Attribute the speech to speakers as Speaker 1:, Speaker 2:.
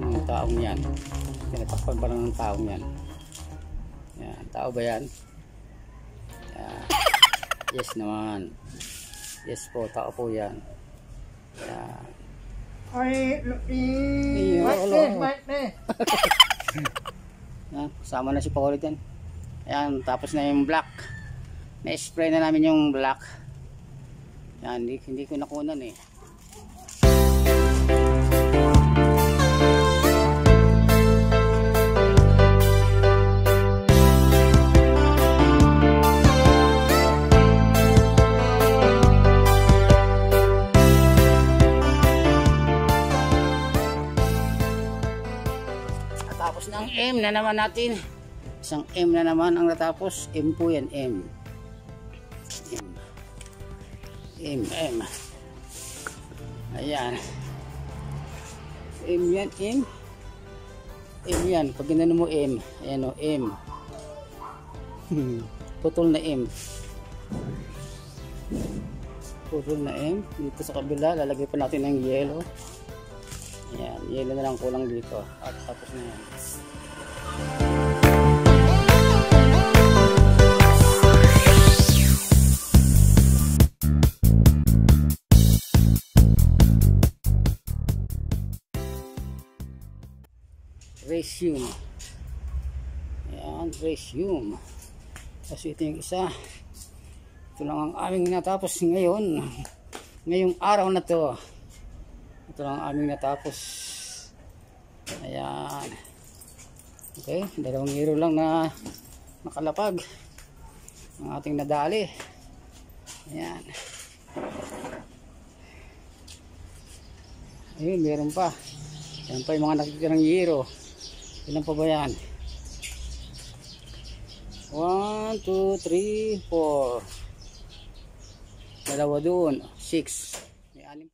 Speaker 1: ng taong yan. Pinatakpan pa lang ng taong yan. Yan. Tao ba yan? Yan. Yes naman. Yes po tao po yan. Yan.
Speaker 2: Ay
Speaker 1: kasama na si Pakulit yan. Yan tapos na yung black. Na spray na namin yung black. Yan hindi, hindi ko nakunan eh. At tapos ng M na naman natin. Isang M na naman ang natapos. M po yan, M. M. M, M. Ayan. M yan, M. M yan. Pag ginano mo M. Ayan o, M. Putol na M. Putol na M. Dito sa kabila, lalagay pa natin ng yellow. Ayan, yellow na lang kulang dito. At tapos na yan. Resume. Ayan, resume. Kasi ito yung isa. Ito lang ang aming natapos ngayon. Ngayong araw na to. Ito lang ang aming natapos. Ayan. Okay, dalawang hero lang na nakalapag. Ang ating nadali. Ayan. Ayun, meron pa. Yan pa yung mga nakikitirang hero. Ilan pa ba yan? 1, 2, 3, 4. Dalawa doon. 6. May anim